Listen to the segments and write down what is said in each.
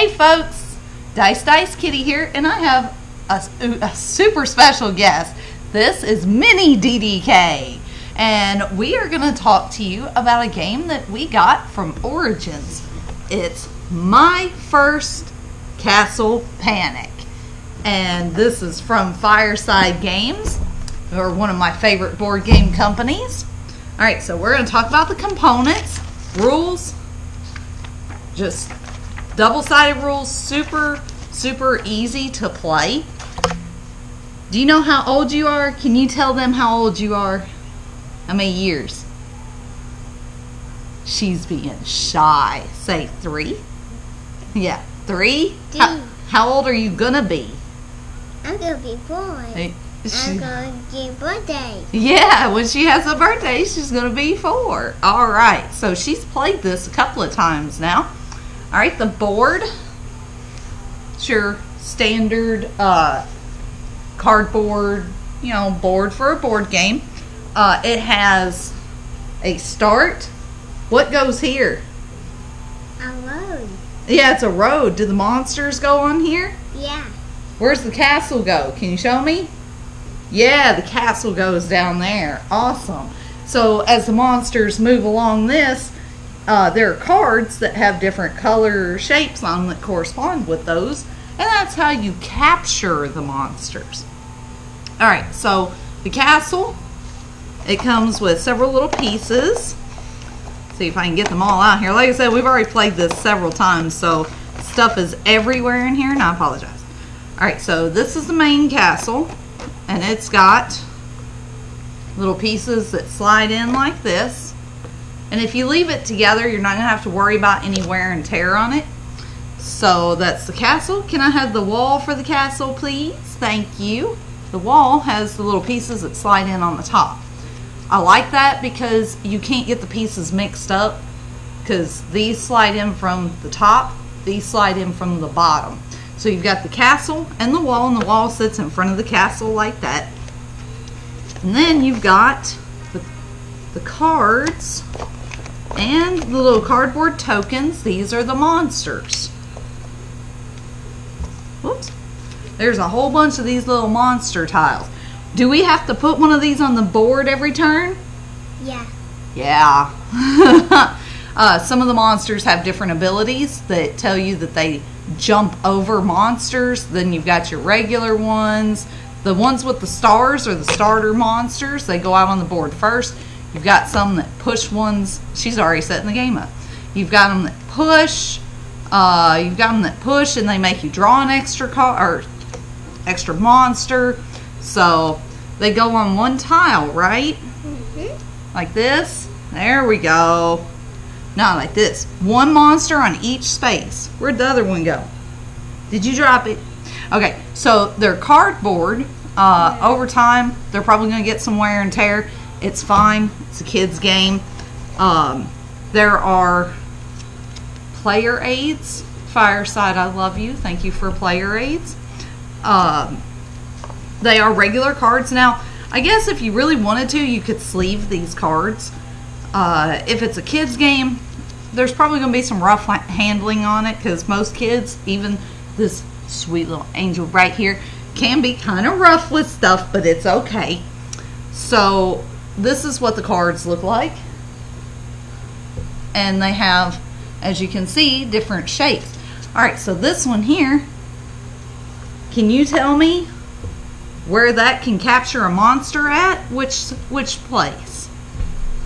Hey folks, Dice Dice Kitty here, and I have a, a super special guest. This is Mini DDK, and we are going to talk to you about a game that we got from Origins. It's My First Castle Panic, and this is from Fireside Games, or one of my favorite board game companies. All right, so we're going to talk about the components, rules, just double-sided rules, super, super easy to play. Do you know how old you are? Can you tell them how old you are? How many years? She's being shy. Say three. Yeah, three. How, how old are you gonna be? I'm gonna be born. Hey, I'm gonna get birthday. Yeah, when she has a birthday, she's going to be four. All right, so she's played this a couple of times now. All right, the board. It's your standard uh, cardboard, you know, board for a board game. Uh, it has a start. What goes here? Alone. Yeah, it's a road. Do the monsters go on here? Yeah. Where's the castle go? Can you show me? Yeah, the castle goes down there. Awesome. So as the monsters move along this, uh, there are cards that have different color shapes on that correspond with those, and that's how you capture the monsters. All right, so the castle, it comes with several little pieces. See if I can get them all out here. Like I said, we've already played this several times, so stuff is everywhere in here, and I apologize. All right, so this is the main castle, and it's got little pieces that slide in like this. And if you leave it together, you're not gonna have to worry about any wear and tear on it. So that's the castle. Can I have the wall for the castle, please? Thank you. The wall has the little pieces that slide in on the top. I like that because you can't get the pieces mixed up because these slide in from the top, these slide in from the bottom. So you've got the castle and the wall, and the wall sits in front of the castle like that. And then you've got the, the cards and the little cardboard tokens. These are the monsters. Whoops. There's a whole bunch of these little monster tiles. Do we have to put one of these on the board every turn? Yeah. Yeah. uh, some of the monsters have different abilities that tell you that they jump over monsters. Then you've got your regular ones. The ones with the stars are the starter monsters. They go out on the board first. You've got some that push ones. She's already setting the game up. You've got them that push. Uh, you've got them that push and they make you draw an extra card or extra monster. So they go on one tile, right? Mm-hmm. like this. There we go. Not like this. One monster on each space. Where'd the other one go? Did you drop it? Okay, so they're cardboard. Uh, over time, they're probably going to get some wear and tear. It's fine. It's a kid's game. Um, there are player aids. Fireside, I love you. Thank you for player aids. Um, they are regular cards. Now, I guess if you really wanted to, you could sleeve these cards. Uh, if it's a kid's game, there's probably going to be some rough handling on it because most kids, even this sweet little angel right here, can be kind of rough with stuff, but it's okay. So, this is what the cards look like. And they have, as you can see, different shapes. All right, so this one here, can you tell me where that can capture a monster at? Which which place?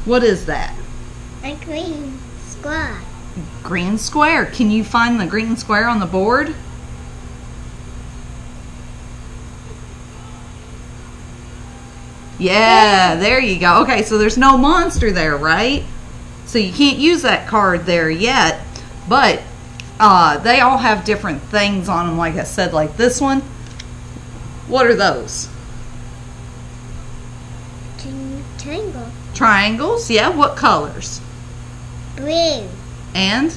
What is that? A green square. Green square. Can you find the green square on the board? Yeah, there you go. Okay, so there's no monster there, right? So you can't use that card there yet. But uh, they all have different things on them, like I said, like this one. What are those? Tangle. Triangles, yeah. What colors? Blue. And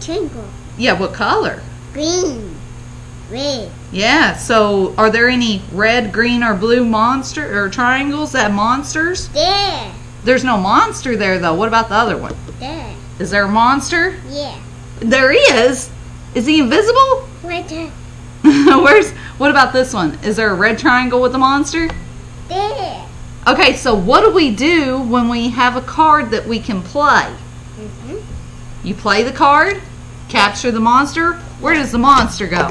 Tangle. yeah, what color? Green. Red. Yeah. So, are there any red, green, or blue monster or triangles that monsters? There. There's no monster there though. What about the other one? There. Is there a monster? Yeah. There is. Is he invisible? The? Where's what about this one? Is there a red triangle with the monster? There. Okay, so what do we do when we have a card that we can play? Mm-hmm. You play the card, capture the monster. Where does the monster go?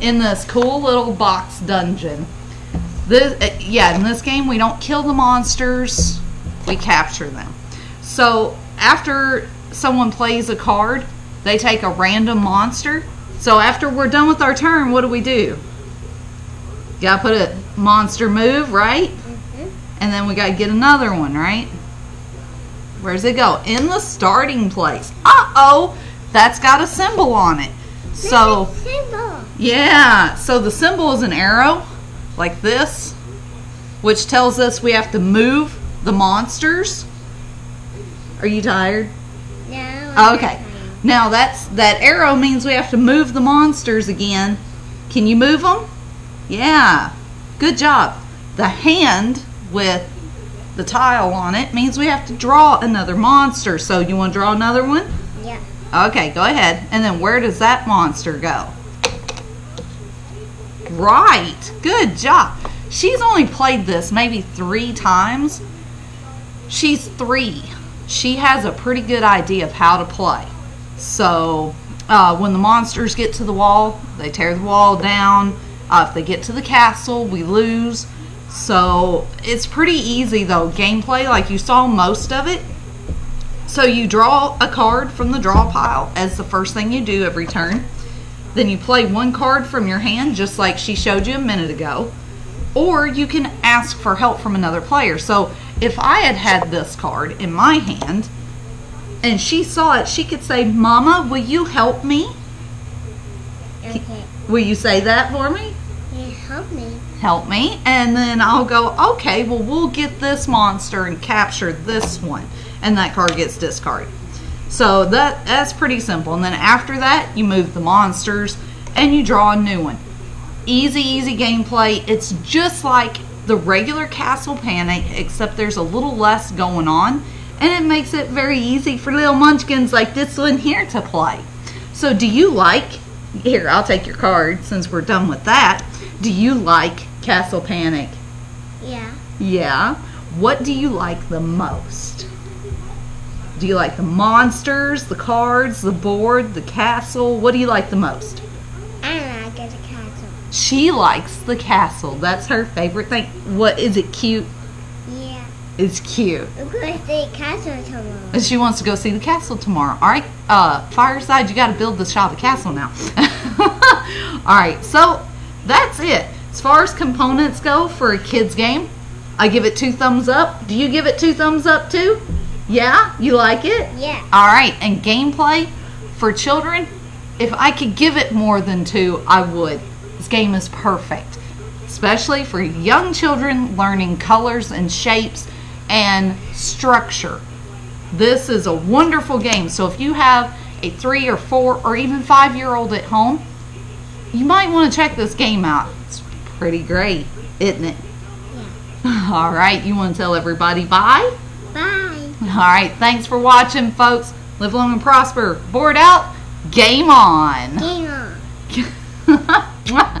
In this cool little box dungeon. This, uh, yeah, in this game we don't kill the monsters, we capture them. So after someone plays a card, they take a random monster. So after we're done with our turn, what do we do? Gotta put a monster move, right? Mm-hmm. And then we gotta get another one, right? Where's it go? In the starting place. Uh oh, that's got a symbol on it. So, yeah, so the symbol is an arrow, like this, which tells us we have to move the monsters. Are you tired? No. I'm Okay. playing. Now that's that arrow means we have to move the monsters again. Can you move them? Yeah. Good job. The hand with the tile on it means we have to draw another monster. So you want to draw another one? Okay, go ahead. And then where does that monster go? Right. Good job. She's only played this maybe three times. She's three. She has a pretty good idea of how to play. So uh, when the monsters get to the wall, they tear the wall down. Uh, if they get to the castle, we lose. So it's pretty easy though. Gameplay, like you saw most of it. So you draw a card from the draw pile as the first thing you do every turn. Then you play one card from your hand, just like she showed you a minute ago. Or you can ask for help from another player. So if I had had this card in my hand and she saw it, she could say, Mama, will you help me? Okay. Will you say that for me? Help me. help me and then I'll go okay well we'll get this monster and capture this one and that card gets discarded so that that's pretty simple and then after that you move the monsters and you draw a new one easy easy gameplay it's just like the regular castle panic except there's a little less going on and it makes it very easy for little munchkins like this one here to play so do you like here I'll take your card since we're done with that do you like Castle Panic? Yeah. Yeah. What do you like the most? Do you like the monsters, the cards, the board, the castle? What do you like the most? I like a castle. She likes the castle. That's her favorite thing. What is it cute? Yeah. It's cute. We're going to see the castle tomorrow. And she wants to go see the castle tomorrow. All right, uh, Fireside, you got to build the Shava Castle now. All right, so that's it. As far as components go for a kid's game, I give it two thumbs up. Do you give it two thumbs up too? Yeah, you like it? Yeah. All right, and gameplay for children, if I could give it more than two, I would. This game is perfect, especially for young children learning colors and shapes and structure. This is a wonderful game. So if you have a three or four or even five year old at home, you might want to check this game out. It's pretty great, isn't it? Yeah. All right, you want to tell everybody bye? Bye. All right, thanks for watching, folks. Live long and prosper. Board out. Game on. Game on.